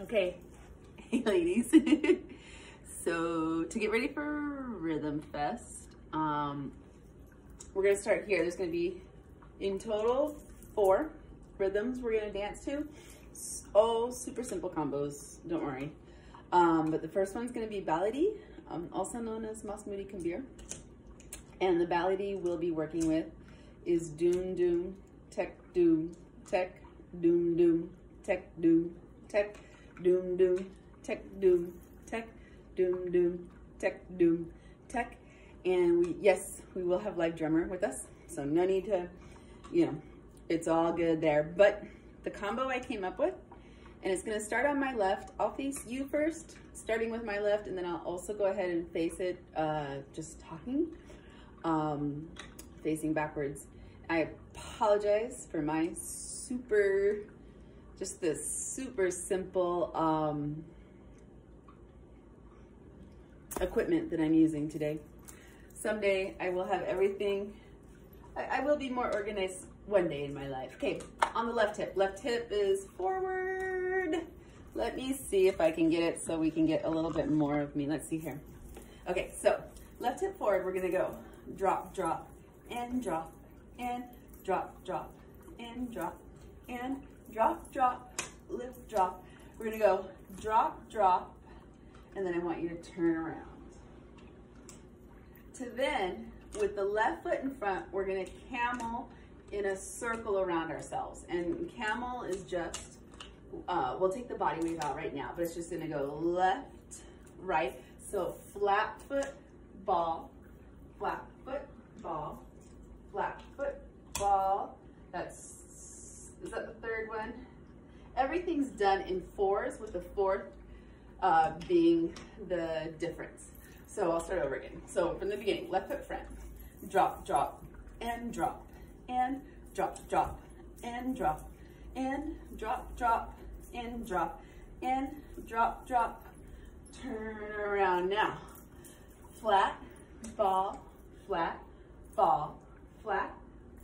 Okay, hey ladies. so to get ready for Rhythm Fest, um, we're gonna start here. There's gonna be in total four rhythms we're gonna dance to. All super simple combos, don't worry. Um, but the first one's gonna be Balady, um, also known as Masmoodi Kabir. And the Balady we'll be working with is Doom Doom, Tech Doom, Tech, Doom Doom, Tech Doom, Tech, doom doom, tech doom, tech, doom doom, tech doom, tech. And we, yes, we will have live drummer with us. So no need to, you know, it's all good there. But the combo I came up with, and it's gonna start on my left. I'll face you first, starting with my left, and then I'll also go ahead and face it, uh, just talking, um, facing backwards. I apologize for my super just this super simple um, equipment that I'm using today. Someday I will have everything, I, I, will be more organized one day in my life. Okay, on the left hip, left hip is forward. Let me see if I can get it so we can get a little bit more of me. Let's see here. Okay, so left hip forward, we're gonna go drop, drop, and drop, and drop, drop, and drop, and drop, drop, lift, drop. We're gonna go drop, drop, and then I want you to turn around. To then, with the left foot in front, we're gonna camel in a circle around ourselves. And camel is just, uh, we'll take the body wave out right now, but it's just gonna go left, right. So flat foot, ball, flat foot, ball, flat foot, ball. That's is that the third one? Everything's done in fours with the fourth uh, being the difference. So I'll start over again. So from the beginning, left foot front, drop, drop, and drop, and drop, drop, and drop, and drop, drop, and drop, and drop, drop, turn around now. Flat, ball, flat, ball, flat,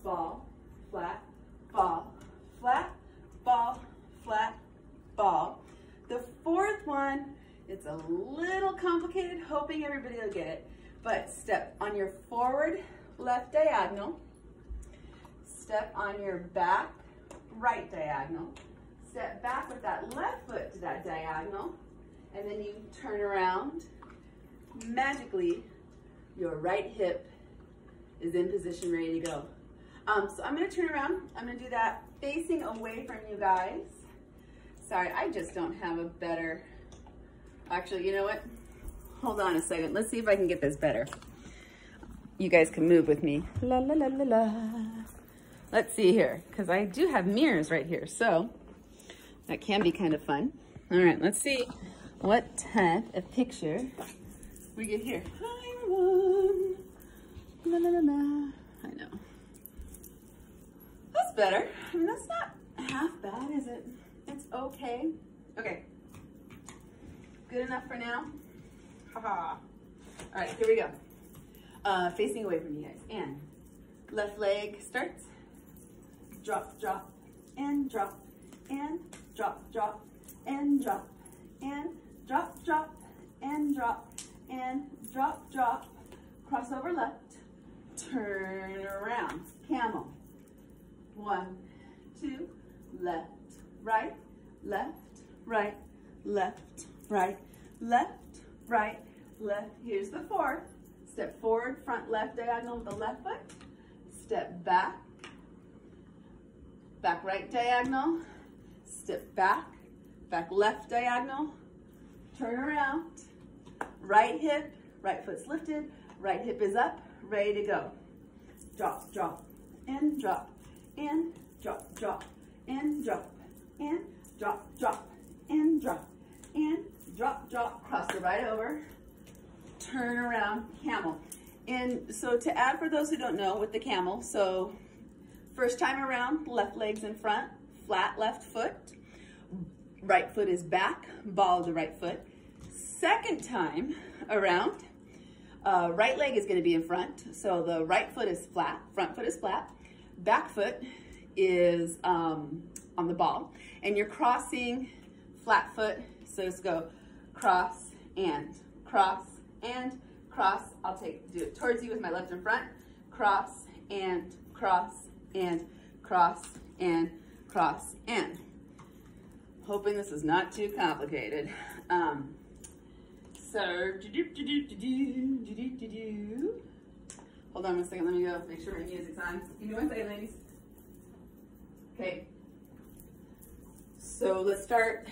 ball, flat, ball, flat, ball, flat, ball. The fourth one, it's a little complicated, hoping everybody will get it, but step on your forward left diagonal, step on your back right diagonal, step back with that left foot to that diagonal, and then you turn around. Magically, your right hip is in position, ready to go. Um, so I'm gonna turn around. I'm gonna do that facing away from you guys. Sorry, I just don't have a better, actually, you know what? Hold on a second. Let's see if I can get this better. You guys can move with me. La, la, la, la, la. Let's see here, because I do have mirrors right here, so that can be kind of fun. All right, let's see what type of picture we get here. Hi, everyone. La, la, la, la. Better. I mean, that's not half bad, is it? It's okay. Okay. Good enough for now? Haha. All right, here we go. Uh, facing away from you guys. And left leg starts. Drop, drop, and drop, and drop, drop, and drop, and drop, drop, and drop, and drop, drop. Cross over left. Turn around. Camel. One, two, left, right, left, right, left, right, left, right, left. Here's the fourth. Step forward, front left diagonal with the left foot. Step back, back right diagonal. Step back, back left diagonal. Turn around, right hip, right foot's lifted, right hip is up, ready to go. Drop, drop, and drop, and drop, drop, and drop, and drop, drop, and drop, and drop, drop, cross the right over, turn around, camel. And so to add for those who don't know with the camel, so first time around, left leg's in front, flat left foot, right foot is back, ball of the right foot. Second time around, uh, right leg is gonna be in front, so the right foot is flat, front foot is flat, back foot is um, on the ball and you're crossing flat foot. So let's go cross and cross and cross. I'll take, do it towards you with my left in front. Cross and cross and cross and cross and. Hoping this is not too complicated. Um, so, hold on a second, let me go make sure my music's on. Give me one second, ladies. Okay. So let's start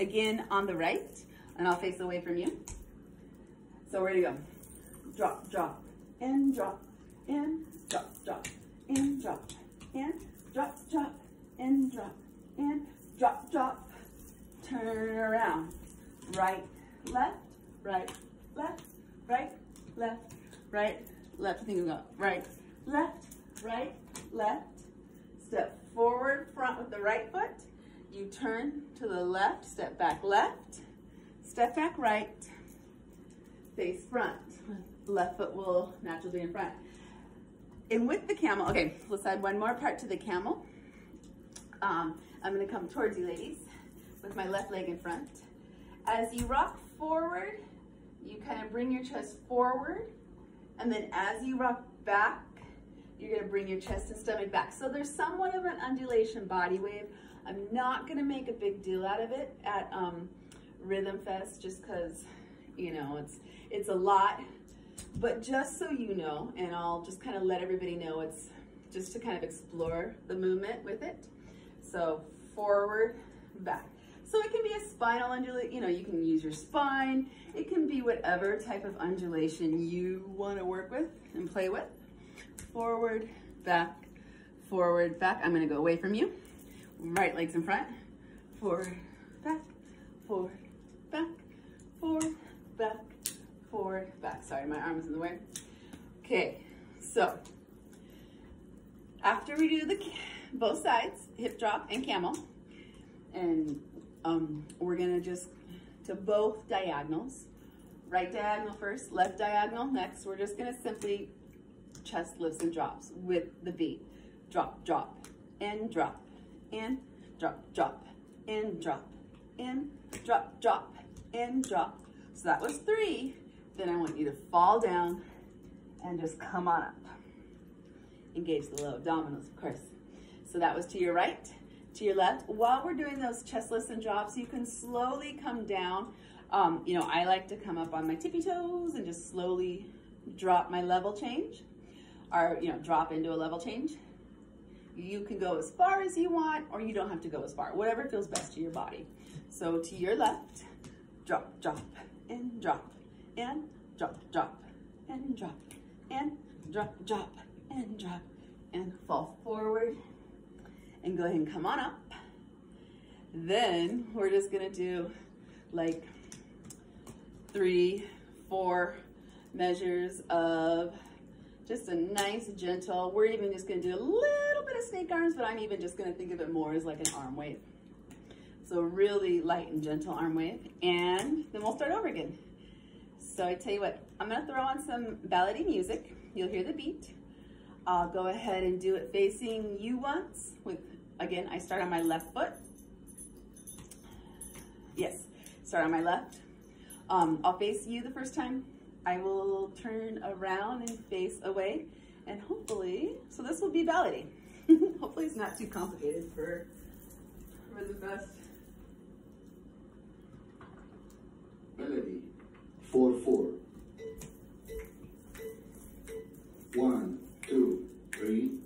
again on the right, and I'll face away from you. So ready to go. Drop, drop, and drop, and drop, drop, and drop, and drop, drop, and drop, and drop, drop. Turn around. Right, left, right, left, right, left, right, left. Think we right, left, right, left. Step forward, front with the right foot. You turn to the left, step back left, step back right, face front. Left foot will naturally be in front. And with the camel, okay, let's add one more part to the camel. Um, I'm gonna come towards you ladies with my left leg in front. As you rock forward, you kind of bring your chest forward, and then as you rock back, you're gonna bring your chest and stomach back. So there's somewhat of an undulation body wave. I'm not gonna make a big deal out of it at um, Rhythm Fest just cause, you know, it's, it's a lot. But just so you know, and I'll just kind of let everybody know, it's just to kind of explore the movement with it. So forward, back. So it can be a spinal undulation, you know, you can use your spine. It can be whatever type of undulation you want to work with and play with. Forward, back, forward, back. I'm going to go away from you. Right legs in front. Forward, back, forward, back, forward, back, forward, back. Sorry, my arm is in the way. Okay, so after we do the both sides, hip drop and camel, and um, we're gonna just to both diagonals. Right diagonal first, left diagonal next. We're just gonna simply chest lifts and drops with the beat. Drop, drop, and drop, and drop, drop, and drop, and drop, drop, and drop. So that was three. Then I want you to fall down and just come on up. Engage the low abdominals, of course. So that was to your right to your left. While we're doing those chest lifts and drops, you can slowly come down. Um, you know, I like to come up on my tippy toes and just slowly drop my level change or, you know, drop into a level change. You can go as far as you want or you don't have to go as far, whatever feels best to your body. So to your left, drop, drop, and drop, and drop, drop, and drop, and drop, drop, and drop, and fall forward and go ahead and come on up. Then we're just gonna do like three, four measures of just a nice gentle, we're even just gonna do a little bit of snake arms, but I'm even just gonna think of it more as like an arm wave. So really light and gentle arm wave. And then we'll start over again. So I tell you what, I'm gonna throw on some Balady music. You'll hear the beat. I'll go ahead and do it facing you once with, again, I start on my left foot. Yes, start on my left. Um, I'll face you the first time. I will turn around and face away and hopefully, so this will be Balady. hopefully it's not too complicated for, for the best. Melody, 4-4. One, two, three,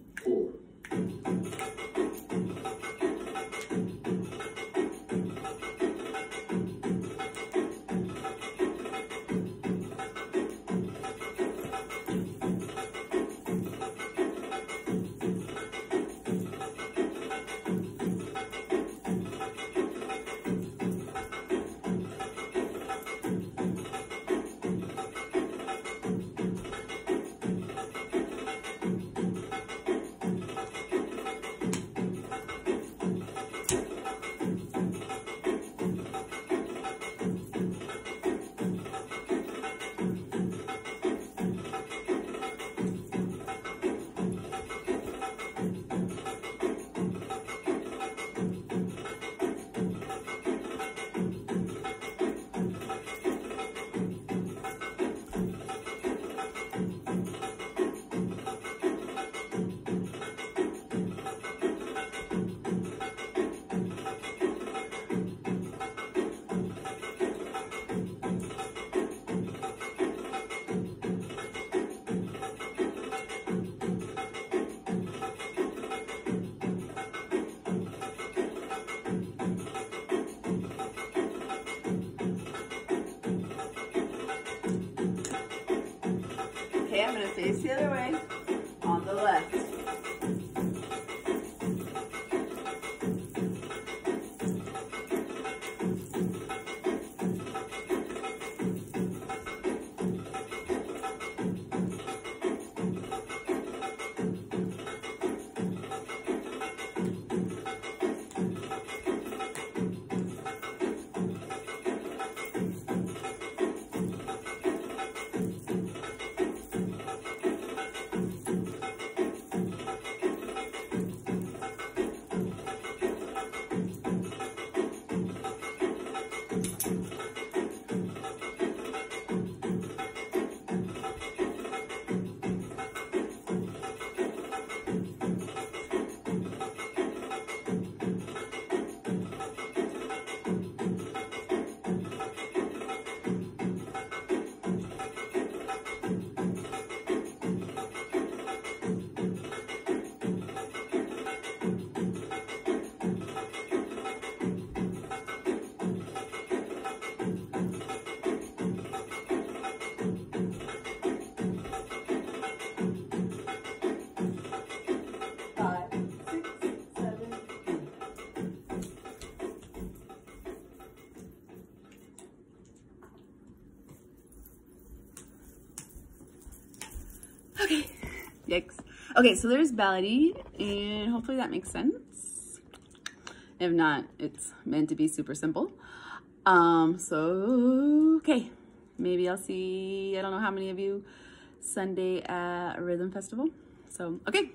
face yikes. Okay, so there's Balady, and hopefully that makes sense. If not, it's meant to be super simple. Um, so, okay, maybe I'll see, I don't know how many of you, Sunday at Rhythm Festival. So, okay,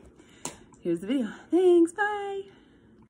here's the video. Thanks, bye.